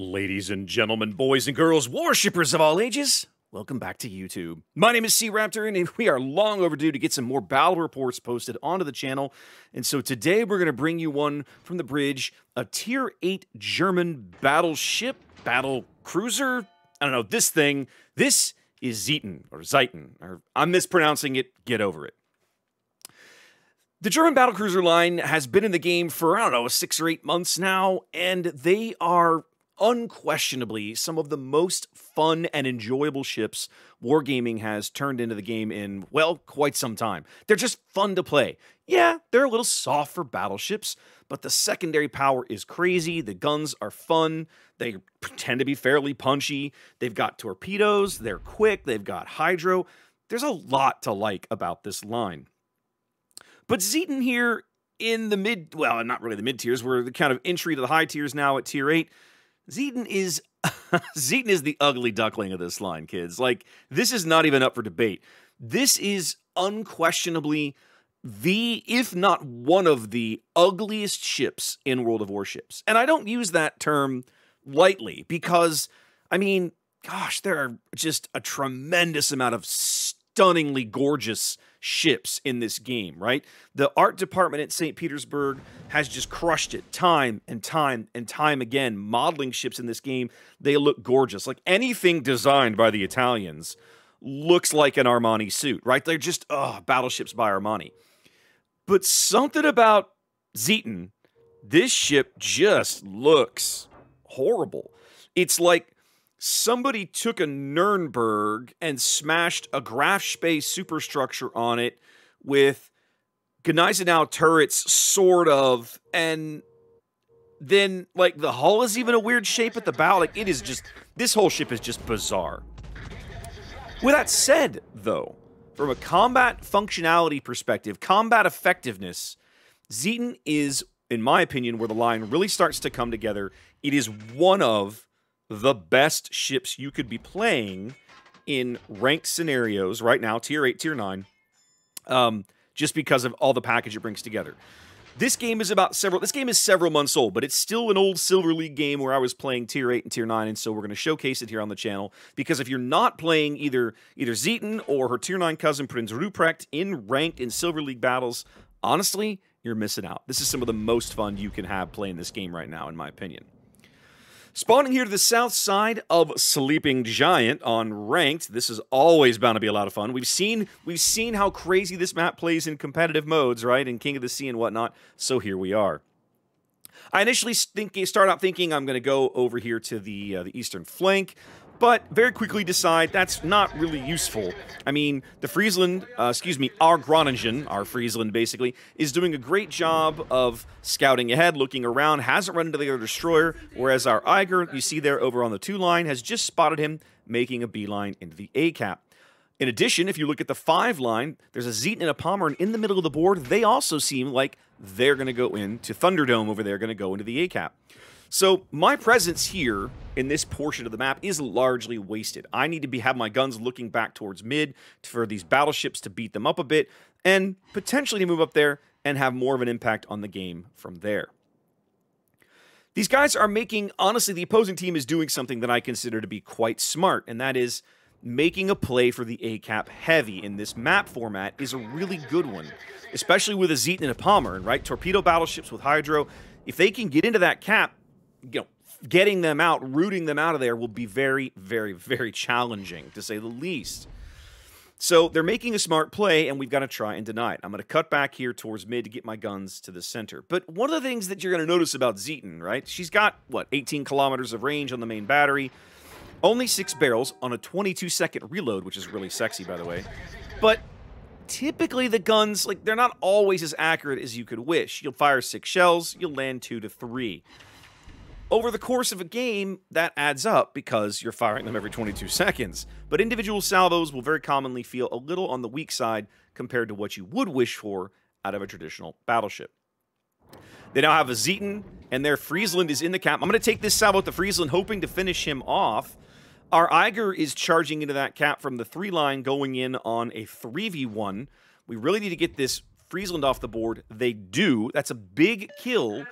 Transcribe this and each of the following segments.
Ladies and gentlemen, boys and girls, worshippers of all ages, welcome back to YouTube. My name is SeaRaptor, and we are long overdue to get some more battle reports posted onto the channel. And so today we're going to bring you one from the bridge a Tier 8 German battleship, battle cruiser. I don't know, this thing. This is Zieten, or Zieten, or I'm mispronouncing it, get over it. The German battlecruiser line has been in the game for, I don't know, six or eight months now, and they are unquestionably some of the most fun and enjoyable ships Wargaming has turned into the game in, well, quite some time. They're just fun to play. Yeah, they're a little soft for battleships, but the secondary power is crazy. The guns are fun. They tend to be fairly punchy. They've got torpedoes. They're quick. They've got hydro. There's a lot to like about this line. But Zieten here in the mid, well, not really the mid tiers, we're the kind of entry to the high tiers now at tier 8. Zieten is Zieten is the ugly duckling of this line, kids. Like this is not even up for debate. This is unquestionably the, if not one of the ugliest ships in World of Warships. And I don't use that term lightly because, I mean, gosh, there are just a tremendous amount of stunningly gorgeous ships in this game, right? The art department at St. Petersburg has just crushed it time and time and time again. Modeling ships in this game, they look gorgeous. Like anything designed by the Italians looks like an Armani suit, right? They're just, oh, battleships by Armani. But something about Zieten, this ship just looks horrible. It's like somebody took a Nuremberg and smashed a Graf Spee superstructure on it with Gneisenau turrets, sort of, and then like the hull is even a weird shape at the bow. Like it is just this whole ship is just bizarre. With that said, though, from a combat functionality perspective, combat effectiveness, Zieten is, in my opinion, where the line really starts to come together. It is one of the best ships you could be playing in ranked scenarios right now, tier 8, tier 9, um, just because of all the package it brings together. This game is about several this game is several months old, but it's still an old Silver League game where I was playing tier 8 and tier 9, and so we're going to showcase it here on the channel because if you're not playing either either Zieten or her tier 9 cousin Prinz Rupprecht in ranked in Silver League battles, honestly, you're missing out. This is some of the most fun you can have playing this game right now in my opinion. Spawning here to the south side of Sleeping Giant on ranked. This is always bound to be a lot of fun. We've seen we've seen how crazy this map plays in competitive modes, right? In King of the Sea and whatnot. So here we are. I initially think, start out thinking I'm going to go over here to the uh, the eastern flank but very quickly decide that's not really useful. I mean, the Friesland, uh, excuse me, our Groningen, our Friesland basically, is doing a great job of scouting ahead, looking around, hasn't run into the other destroyer, whereas our Eiger, you see there over on the two line, has just spotted him making a beeline into the A cap. In addition, if you look at the five line, there's a Zieten and a Pommern in the middle of the board. They also seem like they're going to go into Thunderdome over there, going to go into the A cap. So my presence here in this portion of the map is largely wasted. I need to be have my guns looking back towards mid for these battleships to beat them up a bit and potentially to move up there and have more of an impact on the game from there. These guys are making, honestly, the opposing team is doing something that I consider to be quite smart, and that is making a play for the A-cap heavy in this map format is a really good one, especially with a Zieten and a Pommern, right? Torpedo battleships with Hydro. If they can get into that cap, you know, getting them out, rooting them out of there will be very, very, very challenging, to say the least. So they're making a smart play, and we've got to try and deny it. I'm going to cut back here towards mid to get my guns to the center. But one of the things that you're going to notice about Zieten, right? She's got, what, 18 kilometers of range on the main battery. Only six barrels on a 22-second reload, which is really sexy, by the way. But typically the guns, like, they're not always as accurate as you could wish. You'll fire six shells, you'll land two to three over the course of a game, that adds up because you're firing them every 22 seconds. But individual salvos will very commonly feel a little on the weak side compared to what you would wish for out of a traditional battleship. They now have a Zieten, and their Friesland is in the cap. I'm going to take this salvo the Friesland, hoping to finish him off. Our Eiger is charging into that cap from the three line, going in on a 3v1. We really need to get this Friesland off the board. They do. That's a big kill.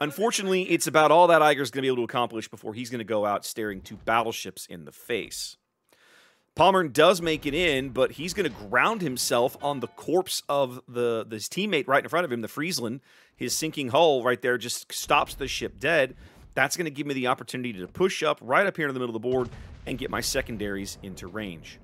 Unfortunately, it's about all that Eiger's going to be able to accomplish before he's going to go out staring two battleships in the face. Pommern does make it in, but he's going to ground himself on the corpse of the his teammate right in front of him, the Friesland. His sinking hull right there just stops the ship dead. That's going to give me the opportunity to push up right up here in the middle of the board and get my secondaries into range.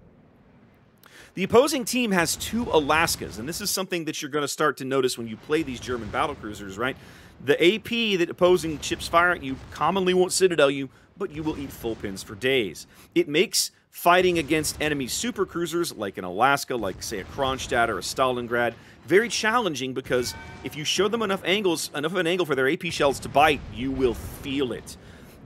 The opposing team has two Alaskas, and this is something that you're going to start to notice when you play these German battle cruisers, right? The AP that opposing ships fire at you commonly won't citadel you, but you will eat full pins for days. It makes fighting against enemy super cruisers like an Alaska, like say a Kronstadt or a Stalingrad, very challenging because if you show them enough angles, enough of an angle for their AP shells to bite, you will feel it.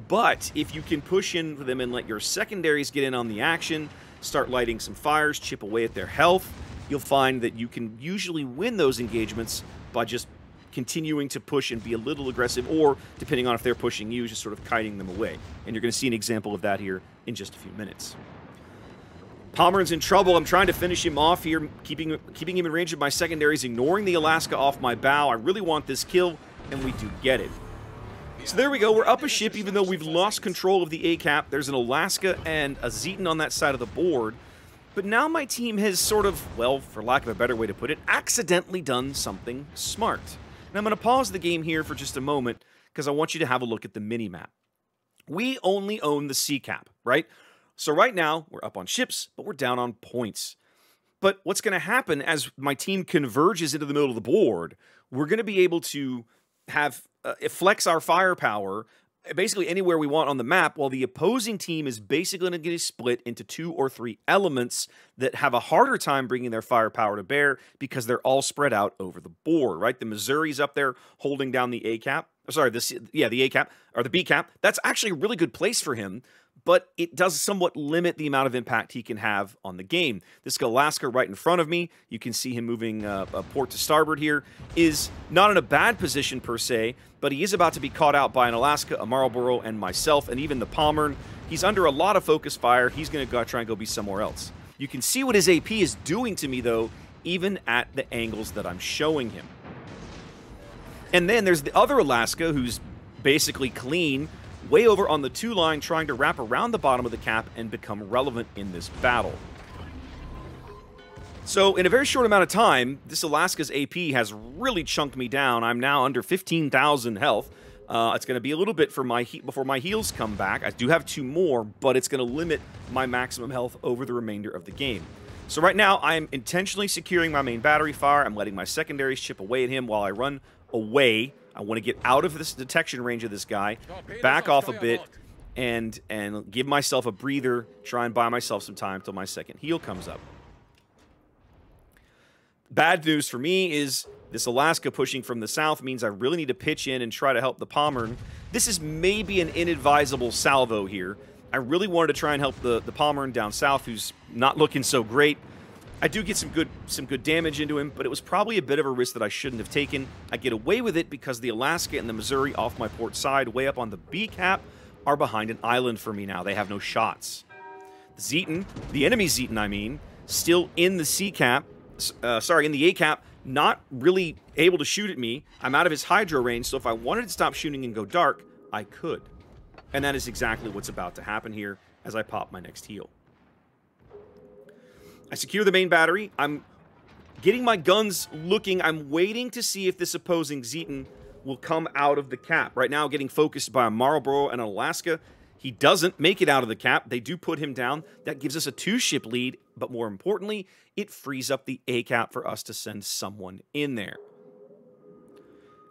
But if you can push in for them and let your secondaries get in on the action, start lighting some fires, chip away at their health, you'll find that you can usually win those engagements by just continuing to push and be a little aggressive, or depending on if they're pushing you, just sort of kiting them away. And you're going to see an example of that here in just a few minutes. Pommern's in trouble. I'm trying to finish him off here, keeping keeping him in range of my secondaries, ignoring the Alaska off my bow. I really want this kill, and we do get it. So there we go. We're up a ship, even though we've lost control of the A-cap. There's an Alaska and a Zieten on that side of the board. But now my team has sort of, well, for lack of a better way to put it, accidentally done something smart. And I'm going to pause the game here for just a moment because I want you to have a look at the mini-map. We only own the C-cap, right? So right now, we're up on ships, but we're down on points. But what's going to happen as my team converges into the middle of the board, we're going to be able to have uh, flex our firepower basically anywhere we want on the map, while the opposing team is basically going to get split into two or three elements that have a harder time bringing their firepower to bear because they're all spread out over the board, right? The Missouri's up there holding down the A cap. Sorry, this yeah, the A cap or the B cap. That's actually a really good place for him but it does somewhat limit the amount of impact he can have on the game. This Alaska right in front of me, you can see him moving uh, a port to starboard here, is not in a bad position per se, but he is about to be caught out by an Alaska, a Marlborough, and myself, and even the Pommern. He's under a lot of focus fire. He's going to try and go be somewhere else. You can see what his AP is doing to me, though, even at the angles that I'm showing him. And then there's the other Alaska, who's basically clean, way over on the two line, trying to wrap around the bottom of the cap and become relevant in this battle. So, in a very short amount of time, this Alaska's AP has really chunked me down. I'm now under 15,000 health. Uh, it's going to be a little bit for my heat before my heals come back. I do have two more, but it's going to limit my maximum health over the remainder of the game. So right now, I'm intentionally securing my main battery fire. I'm letting my secondaries chip away at him while I run away I want to get out of this detection range of this guy, back off a bit, and and give myself a breather, try and buy myself some time till my second heal comes up. Bad news for me is this Alaska pushing from the south means I really need to pitch in and try to help the Pommern. This is maybe an inadvisable salvo here. I really wanted to try and help the, the Pommern down south, who's not looking so great. I do get some good some good damage into him, but it was probably a bit of a risk that I shouldn't have taken. I get away with it because the Alaska and the Missouri off my port side, way up on the B cap, are behind an island for me now. They have no shots. The Zieten, the enemy Zieten, I mean, still in the C cap, uh, sorry, in the A cap, not really able to shoot at me. I'm out of his hydro range, so if I wanted to stop shooting and go dark, I could. And that is exactly what's about to happen here as I pop my next heal. I secure the main battery. I'm getting my guns looking. I'm waiting to see if this opposing Zieten will come out of the cap. Right now, getting focused by a Marlborough and Alaska. He doesn't make it out of the cap. They do put him down. That gives us a two-ship lead, but more importantly, it frees up the A-cap for us to send someone in there.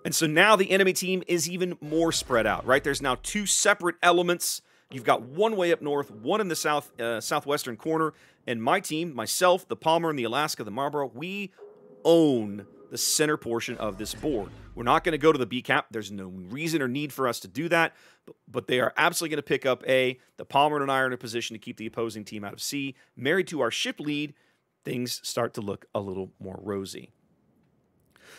And so now the enemy team is even more spread out, right? There's now two separate elements. You've got one way up north, one in the south uh, southwestern corner, and my team, myself, the Pommern, and the Alaska, the Marlborough, we own the center portion of this board. We're not going to go to the B cap. There's no reason or need for us to do that, but, but they are absolutely going to pick up A. The Pommern and I are in a position to keep the opposing team out of C. Married to our ship lead, things start to look a little more rosy.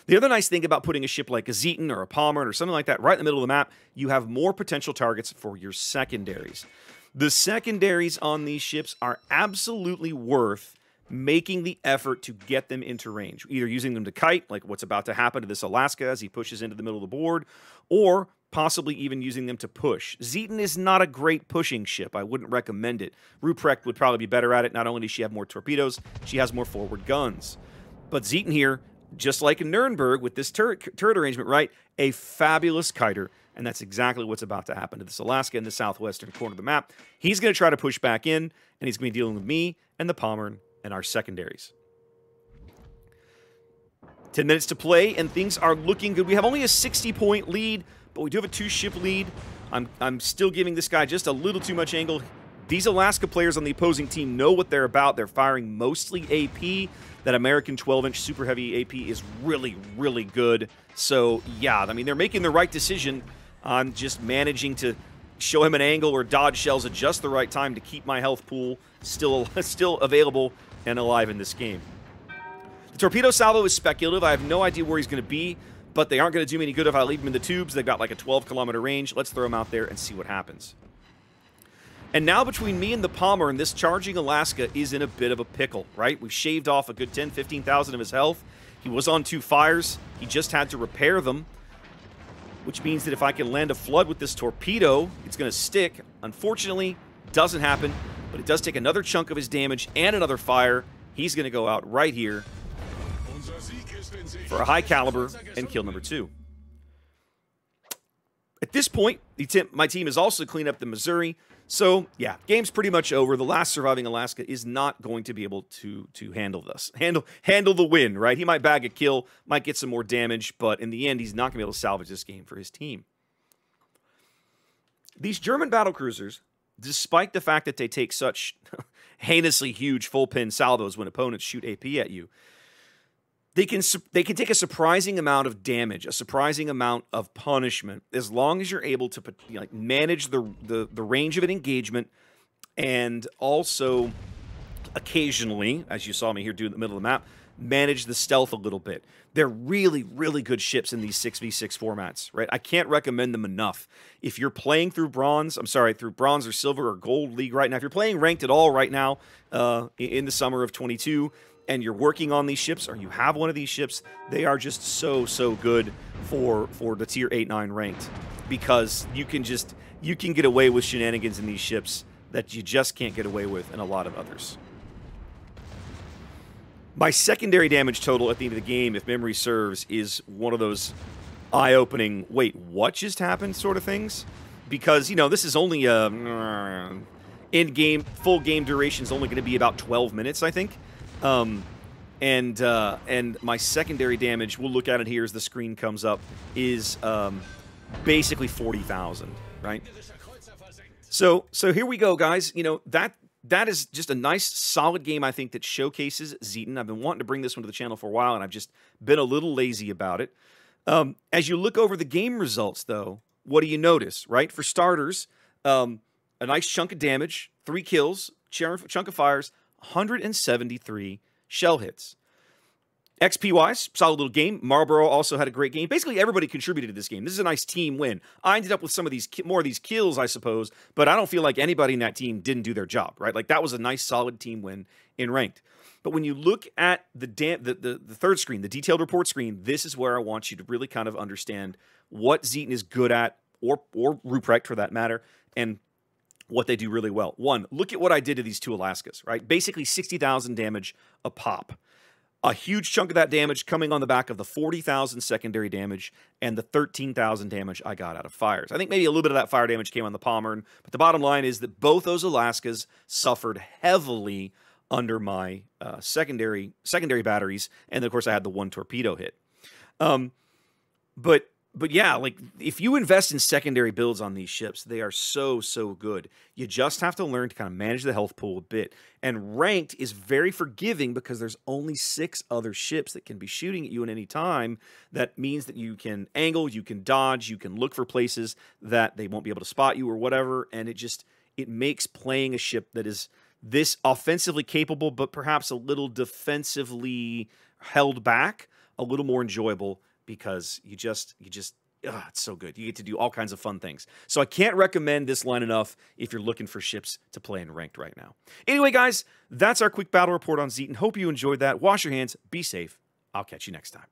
The other nice thing about putting a ship like a Zieten or a Pommern or something like that right in the middle of the map, you have more potential targets for your secondaries. The secondaries on these ships are absolutely worth making the effort to get them into range, either using them to kite, like what's about to happen to this Alaska as he pushes into the middle of the board, or possibly even using them to push. Zieten is not a great pushing ship. I wouldn't recommend it. Rupprecht would probably be better at it. Not only does she have more torpedoes, she has more forward guns. But Zieten here, just like in Nuremberg with this turret, turret arrangement, right? A fabulous kiter. And that's exactly what's about to happen to this Alaska in the southwestern corner of the map. He's going to try to push back in, and he's going to be dealing with me and the Pommern and our secondaries. 10 minutes to play, and things are looking good. We have only a 60 point lead, but we do have a two ship lead. I'm, I'm still giving this guy just a little too much angle. These Alaska players on the opposing team know what they're about. They're firing mostly AP. That American 12 inch super heavy AP is really, really good. So, yeah, I mean, they're making the right decision on just managing to show him an angle or dodge shells at just the right time to keep my health pool still, still available and alive in this game. The torpedo salvo is speculative. I have no idea where he's going to be, but they aren't going to do me any good if I leave him in the tubes. They've got like a 12 kilometer range. Let's throw him out there and see what happens. And now between me and the Pommern and this charging Alaska is in a bit of a pickle, right? We've shaved off a good 10, 15,000 of his health. He was on two fires. He just had to repair them, which means that if I can land a flood with this torpedo, it's going to stick. Unfortunately, doesn't happen, but it does take another chunk of his damage and another fire. He's going to go out right here for a high caliber and kill number two. At this point, my team has also cleaned up the Missouri. So yeah, game's pretty much over. The last surviving Alaska is not going to be able to to handle this, handle handle the win. Right? He might bag a kill, might get some more damage, but in the end, he's not going to be able to salvage this game for his team. These German battle cruisers, despite the fact that they take such heinously huge full pin salvos when opponents shoot AP at you, they can they can take a surprising amount of damage, a surprising amount of punishment, as long as you're able to like manage the, the the range of an engagement, and also occasionally, as you saw me here do in the middle of the map, manage the stealth a little bit. They're really, really good ships in these 6v6 formats, right? I can't recommend them enough. If you're playing through bronze, I'm sorry, through bronze or silver or gold league right now, if you're playing ranked at all right now uh, in the summer of 22, and you're working on these ships or you have one of these ships, they are just so so good for for the tier 8 9 ranked because you can just you can get away with shenanigans in these ships that you just can't get away with in a lot of others. My secondary damage total at the end of the game, if memory serves, is one of those eye-opening, wait, what just happened sort of things. Because, you know, this is only a... Uh, in-game, full game duration is only going to be about 12 minutes, I think. Um, and uh, and my secondary damage, we'll look at it here as the screen comes up, is um, basically 40,000, right? So so here we go, guys. You know, that that is just a nice, solid game, I think, that showcases Zieten. I've been wanting to bring this one to the channel for a while, and I've just been a little lazy about it. Um, as you look over the game results, though, what do you notice, right? For starters, um, a nice chunk of damage, three kills, chunk of fires, 173 shell hits. XP wise, solid little game. Marlborough also had a great game. Basically, everybody contributed to this game. This is a nice team win. I ended up with some of these more of these kills, I suppose, but I don't feel like anybody in that team didn't do their job, right? Like that was a nice, solid team win in ranked. But when you look at the, the, the, the third screen, the detailed report screen, this is where I want you to really kind of understand what Zieten is good at, or or Rupprecht for that matter, and what they do really well. One, look at what I did to these two Alaskas, right? Basically 60,000 damage a pop. A huge chunk of that damage coming on the back of the 40,000 secondary damage and the 13,000 damage I got out of fires. I think maybe a little bit of that fire damage came on the Pommern, but the bottom line is that both those Alaskas suffered heavily under my uh, secondary secondary batteries, and of course I had the one torpedo hit. Um, but but yeah, like if you invest in secondary builds on these ships, they are so so good. You just have to learn to kind of manage the health pool a bit. And ranked is very forgiving because there's only six other ships that can be shooting at you at any time. That means that you can angle, you can dodge, you can look for places that they won't be able to spot you or whatever. And it just it makes playing a ship that is this offensively capable, but perhaps a little defensively held back, a little more enjoyable because you just you just ugh, it's so good. You get to do all kinds of fun things. So I can't recommend this line enough if you're looking for ships to play in ranked right now. Anyway, guys, that's our quick battle report on Zieten. Hope you enjoyed that. Wash your hands, be safe. I'll catch you next time.